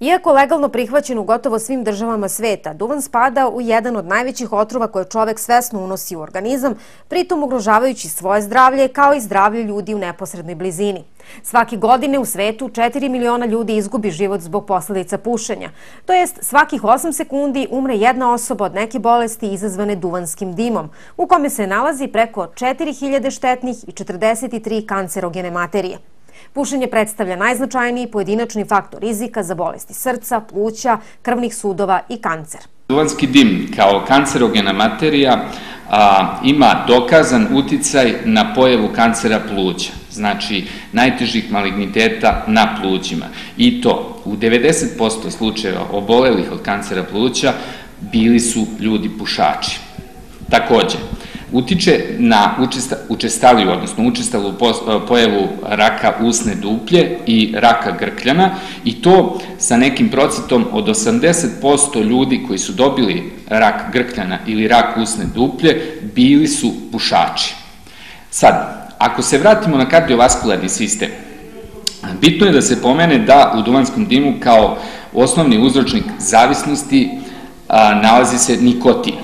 Iako legalno prihvaćen u gotovo svim državama sveta, duvan spada u jedan od najvećih otrova koje čovek svesno unosi u organizam, pritom ugrožavajući svoje zdravlje kao i zdravlje ljudi u neposrednoj blizini. Svake godine u svetu 4 miliona ljudi izgubi život zbog posledica pušenja. To jest, svakih 8 sekundi umre jedna osoba od neke bolesti izazvane duvanskim dimom, u kome se nalazi preko 4000 štetnih i 43 kancerogene materije. Pušenje predstavlja najznačajniji pojedinačni faktor rizika za bolesti srca, pluća, krvnih sudova i kancer. Duvanski dim kao kancerogena materija ima dokazan uticaj na pojavu kancera pluća, znači najtežih maligniteta na plućima. I to u 90% slučajeva obolelih od kancera pluća bili su ljudi pušači. Takođe, utiče na učestaliju, odnosno učestalu pojavu raka usne duplje i raka grkljana i to sa nekim procentom od 80% ljudi koji su dobili rak grkljana ili rak usne duplje bili su pušači. Sad, ako se vratimo na kardiovaskularni sistem, bitno je da se pomene da u duvanskom dimu kao osnovni uzročnik zavisnosti nalazi se nikotin.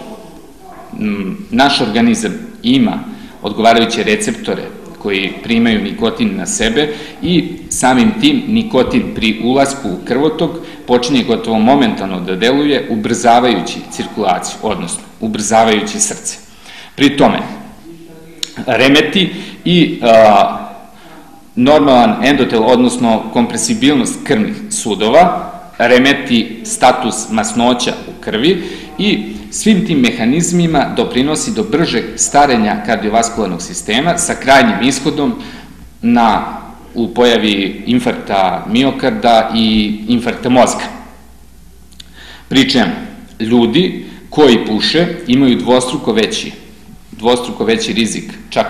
Naš organizam ima odgovarajuće receptore koji primaju nikotin na sebe i samim tim nikotin pri ulasku u krvotok počinje gotovo momentalno da deluje ubrzavajući cirkulaciju, odnosno ubrzavajući srce. Pri tome, remeti i a, normalan endotel, odnosno kompresibilnost krvnih sudova, remeti status masnoća u krvi i svim tim mehanizmima doprinosi do bržeg starenja kardiovaskularnog sistema sa krajnjim ishodom na, u pojavi infarkta miokarda i infarkta mozga. Pričem, ljudi koji puše imaju dvostruko veći, dvostruko veći rizik, čak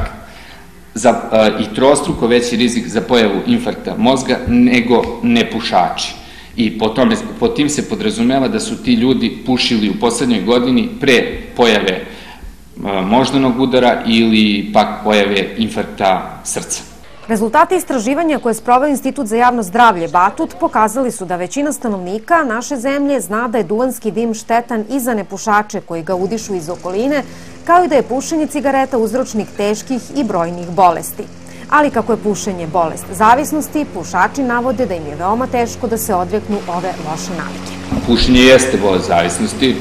za, a, i trostruko veći rizik za pojavu infarkta mozga nego nepušači. I po, tome, po tim se podrazumeva da su ti ljudi pušili u poslednjoj godini pre pojave moždanog udara ili pak pojave infarkta srca. Rezultati istraživanja koje je sprovao Institut za javno zdravlje Batut pokazali su da većina stanovnika naše zemlje zna da je duvanski dim štetan i za nepušače koji ga udišu iz okoline, kao i da je pušenje cigareta uzročnik teških i brojnih bolesti ali kako je pušenje bolest zavisnosti, pušači navode da im je veoma teško da se odreknu ove loše navike. Pušenje jeste bolest zavisnosti,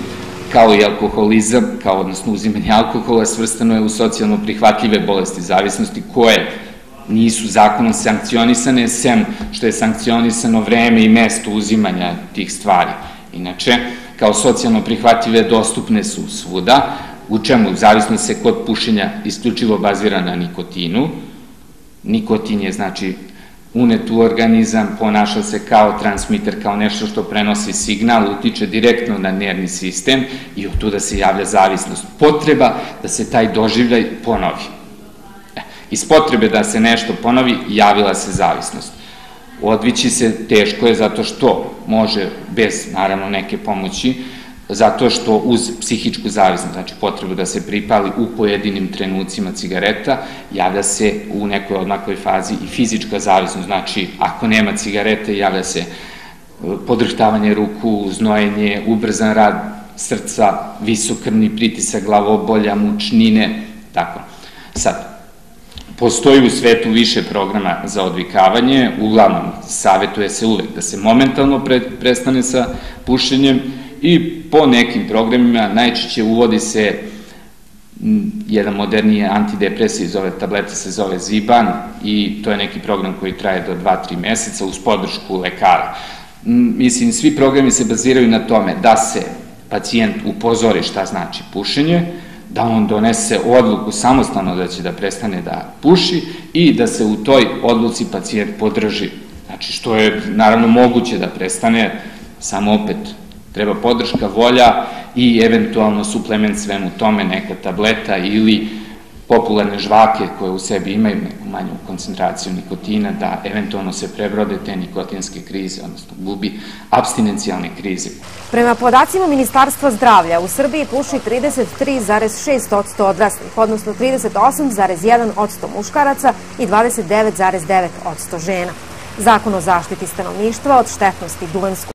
kao i alkoholizam, kao odnosno uzimanje alkohola, svrstano je u socijalno prihvatljive bolesti zavisnosti koje nisu zakonom sankcionisane, sem što je sankcionisano vreme i mesto uzimanja tih stvari. Inače, kao socijalno prihvatljive dostupne su svuda, u čemu zavisnost se kod pušenja isključivo bazira na nikotinu, Nikotin je, znači, unet u organizam, ponaša se kao transmiter, kao nešto što prenosi signal, utiče direktno na nervni sistem i od tu da se javlja zavisnost. Potreba da se taj doživljaj ponovi. E, iz potrebe da se nešto ponovi, javila se zavisnost. Odvići se teško je zato što može, bez naravno neke pomoći, zato što uz psihičku zavisnost, znači potrebu da se pripali u pojedinim trenucima cigareta, javlja se u nekoj odmakoj fazi i fizička zavisnost, znači ako nema cigarete, javlja se e, podrhtavanje ruku, znojenje, ubrzan rad srca, visokrvni pritisak, glavobolja, mučnine, tako. Sad, Postoji u svetu više programa za odvikavanje, uglavnom savetuje se uvek da se momentalno pre, prestane sa pušenjem, i po nekim programima najčešće uvodi se jedan moderniji antidepresiv, zove tableta se zove Ziban i to je neki program koji traje do 2-3 meseca uz podršku lekara. Mislim, svi programi se baziraju na tome da se pacijent upozori šta znači pušenje, da on donese odluku samostalno da će da prestane da puši i da se u toj odluci pacijent podrži. Znači, što je naravno moguće da prestane, samo opet Treba podrška, volja i eventualno suplement svemu tome, neka tableta ili popularne žvake koje u sebi imaju neku manju koncentraciju nikotina, da eventualno se prebrode te nikotinske krize, odnosno gubi abstinencijalne krize. Prema podacima Ministarstva zdravlja, u Srbiji puši 33,6% odraslih, odnosno 38,1% muškaraca i 29,9% žena. Zakon o zaštiti stanovništva od štetnosti duvanskog